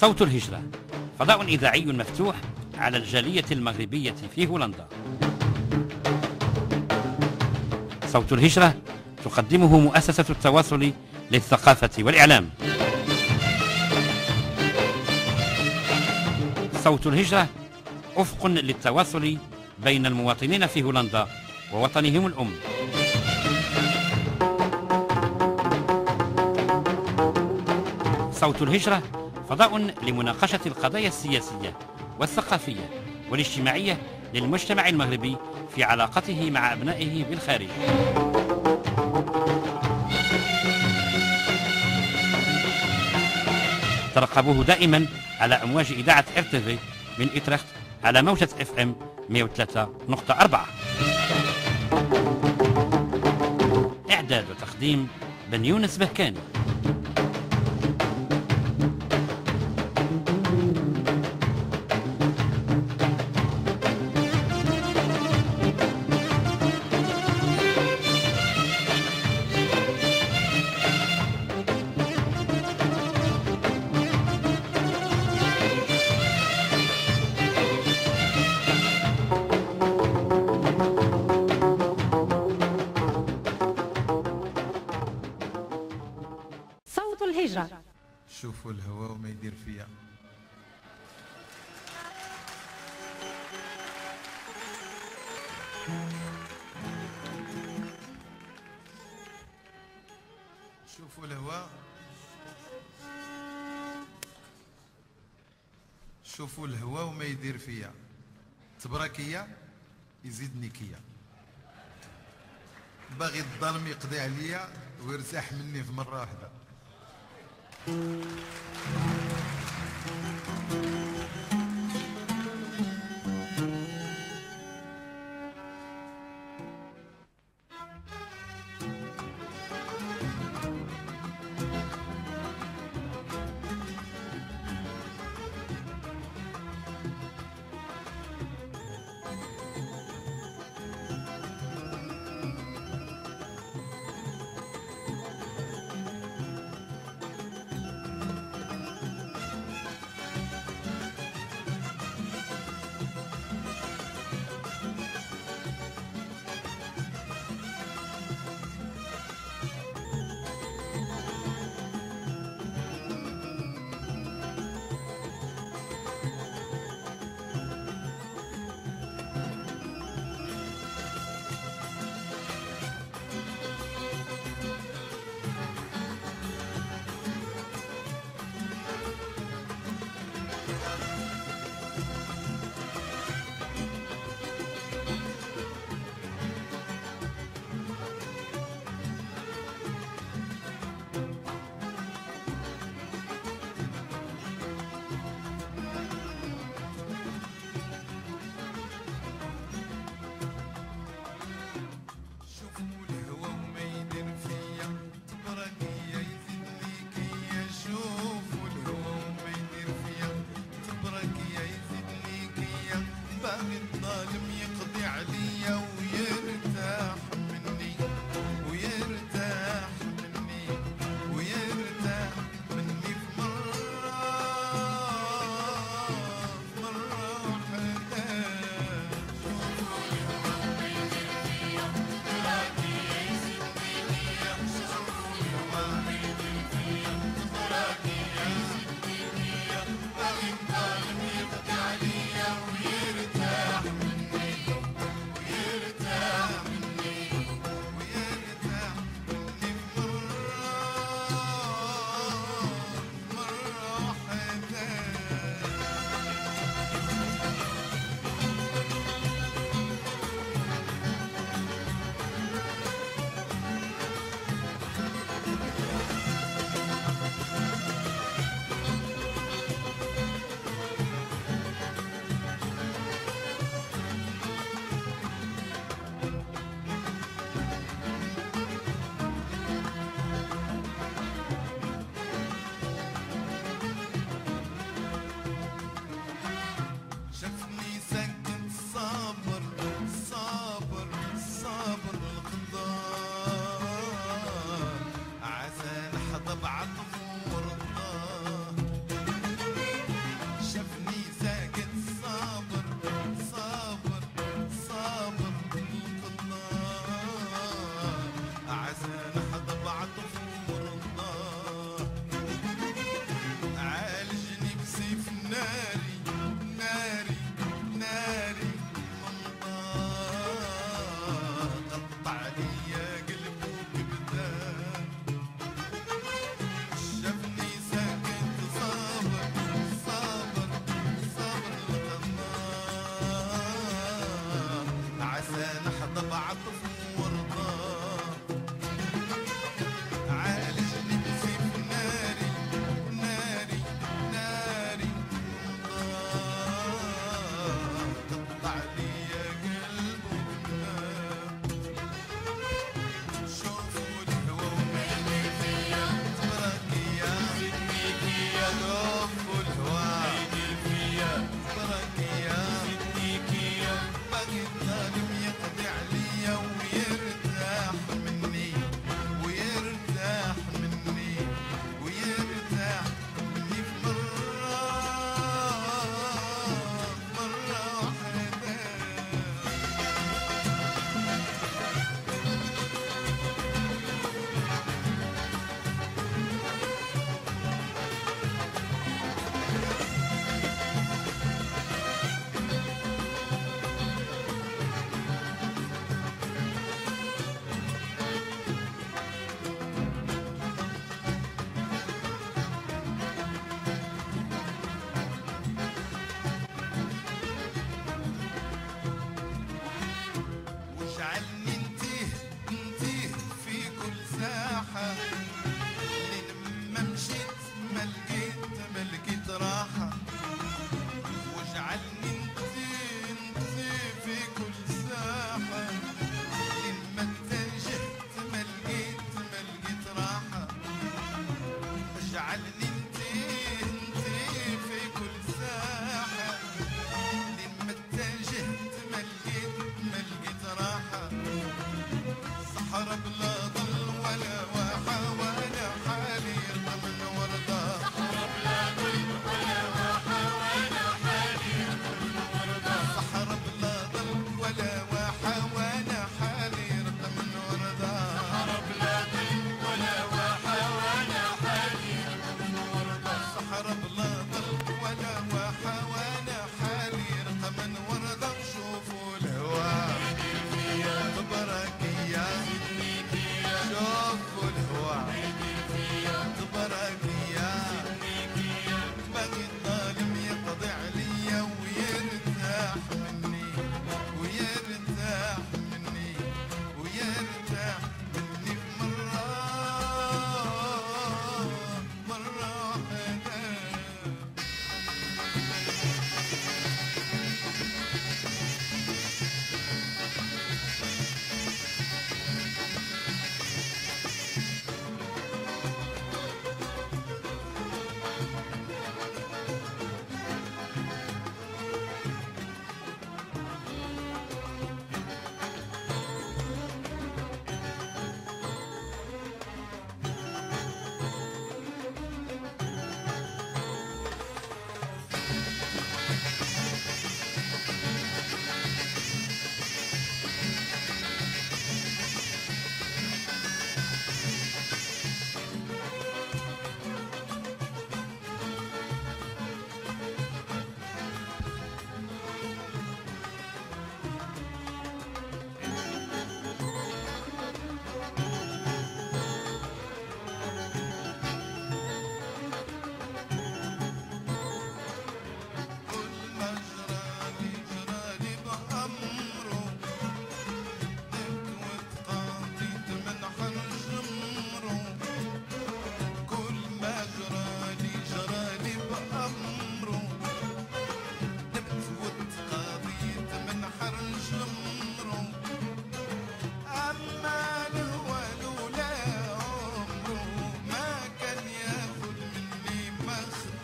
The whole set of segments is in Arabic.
صوت الهجرة. فضاء إذاعي مفتوح على الجالية المغربية في هولندا. صوت الهجرة تقدمه مؤسسة التواصل للثقافة والإعلام. صوت الهجرة أفق للتواصل بين المواطنين في هولندا ووطنهم الأم. صوت الهجرة فضاء لمناقشة القضايا السياسية والثقافية والاجتماعية للمجتمع المغربي في علاقته مع أبنائه بالخارج. ترقبوه دائما على أمواج إذاعة ار تي من إترخت على موجة FM 103.4 إعداد وتقديم بن يونس بهكاني. شوفوا الهوا وما يدير فيا. شوفوا الهوا شوفوا الهوا وما يدير فيا. تبركية يزيدني كيا. باغي الظلم يقضي عليا ويرتاح مني في مرة واحدة. شوفوا جعلني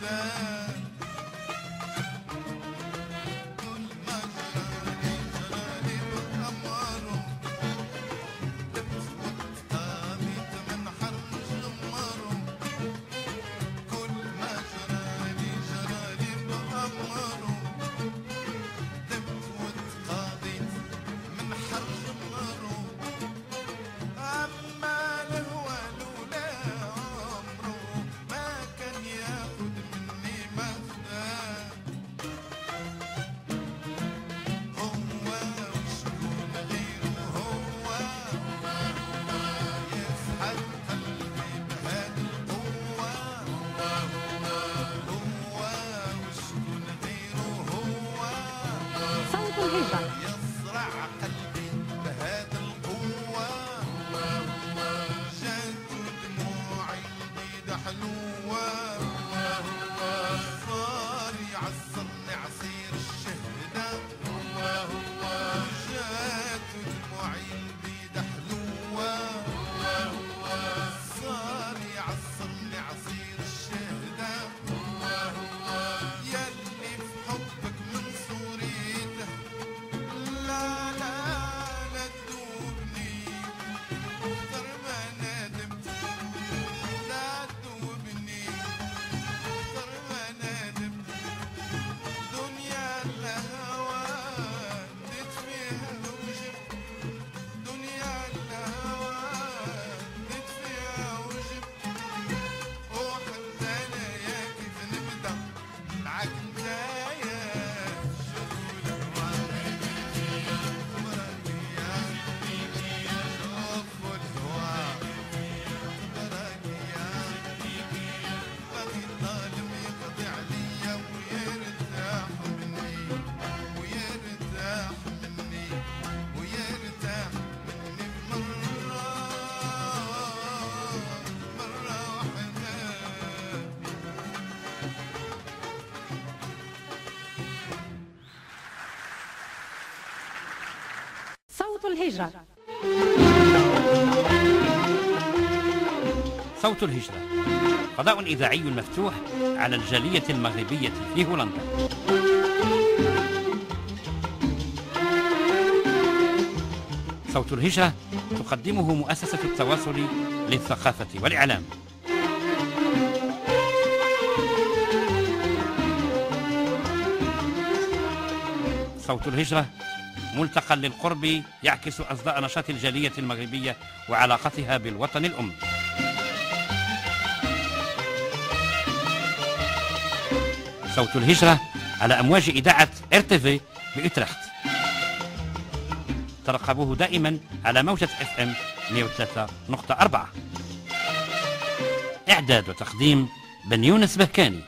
Amen. الهجرة. صوت الهجرة. فضاء إذاعي مفتوح على الجالية المغربية في هولندا. صوت الهجرة تقدمه مؤسسة التواصل للثقافة والإعلام. صوت الهجرة ملتقى للقرب يعكس أصداء نشاط الجالية المغربية وعلاقتها بالوطن الأم. صوت الهجرة على أمواج إذاعة ارتفي بإترخت ترقبوه دائما على موجة إف إم 103.4 إعداد وتقديم بن يونس بهكاني.